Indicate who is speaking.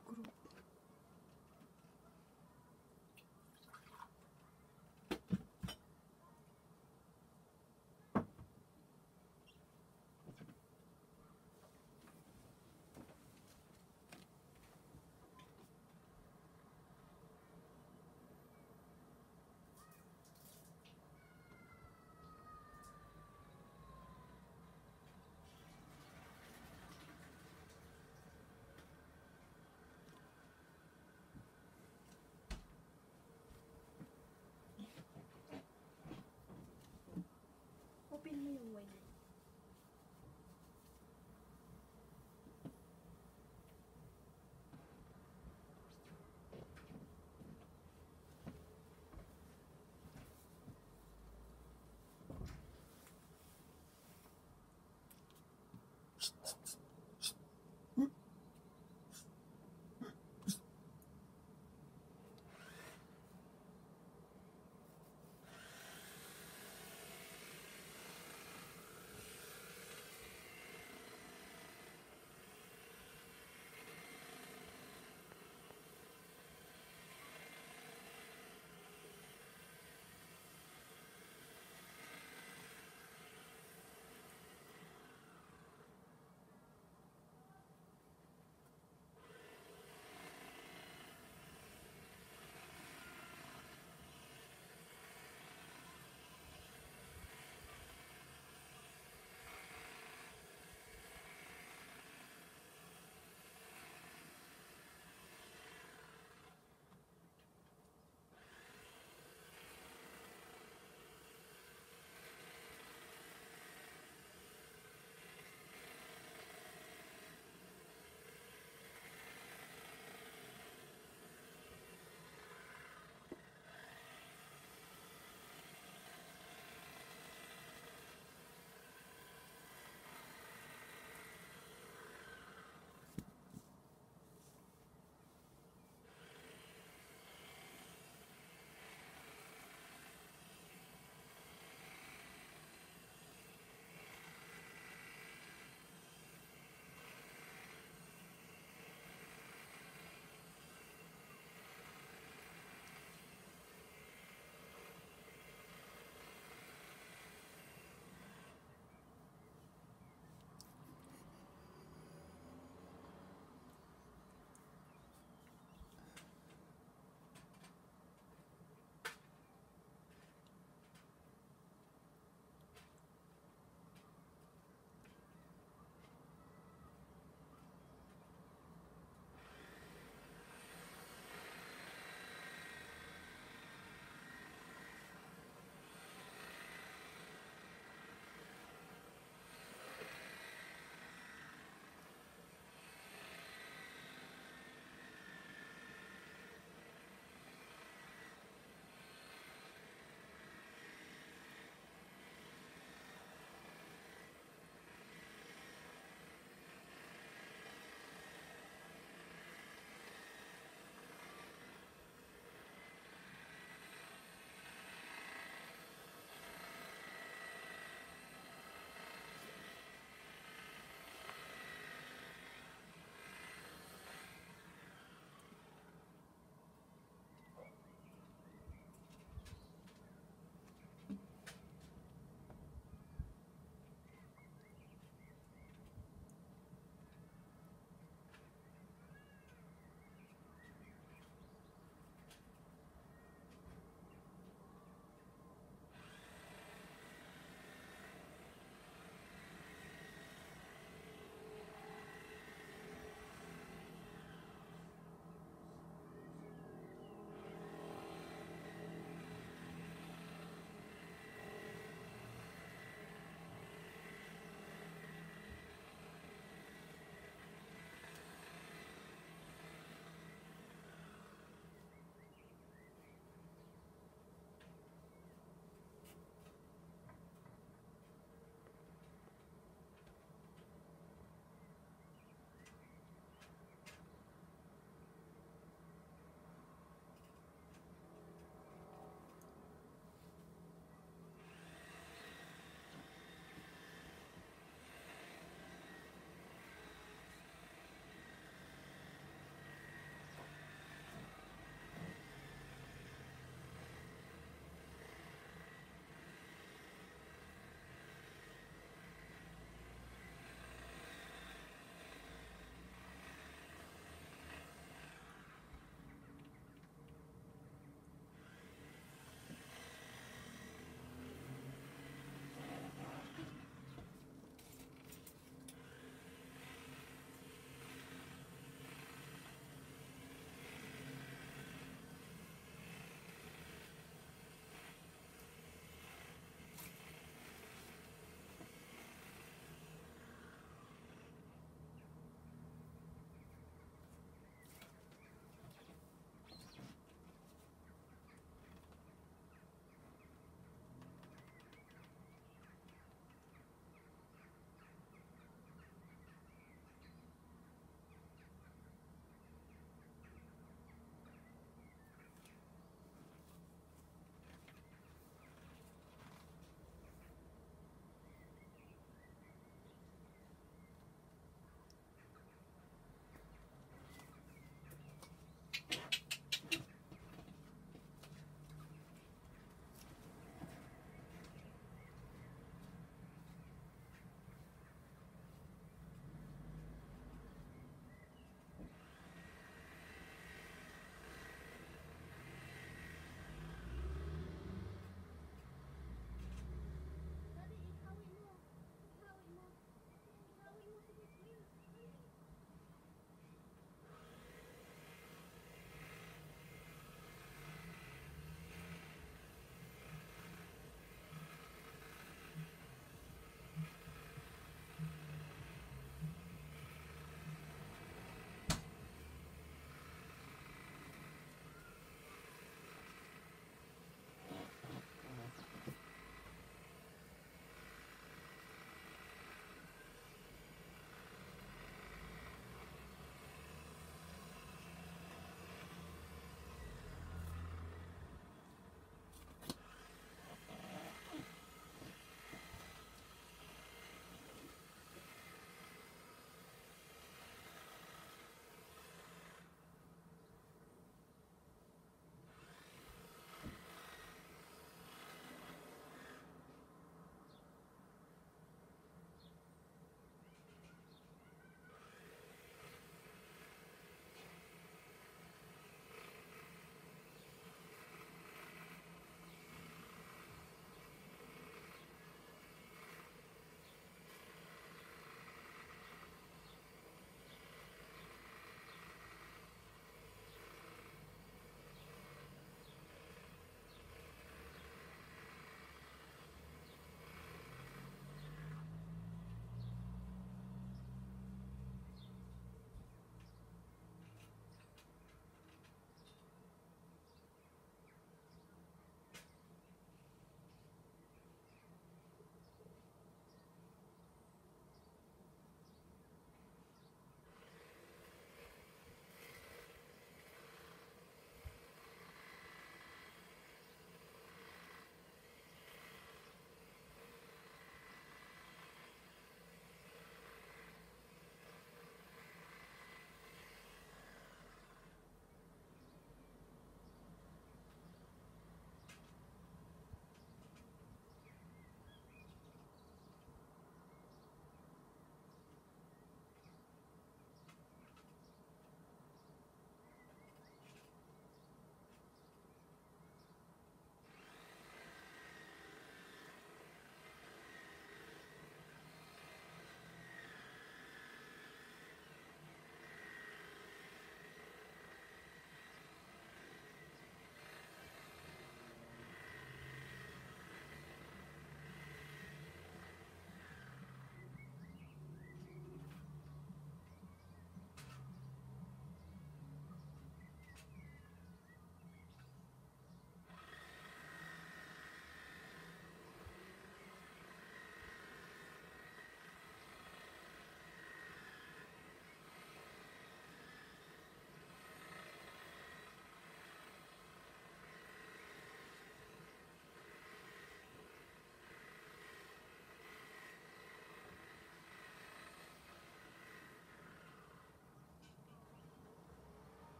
Speaker 1: grupo.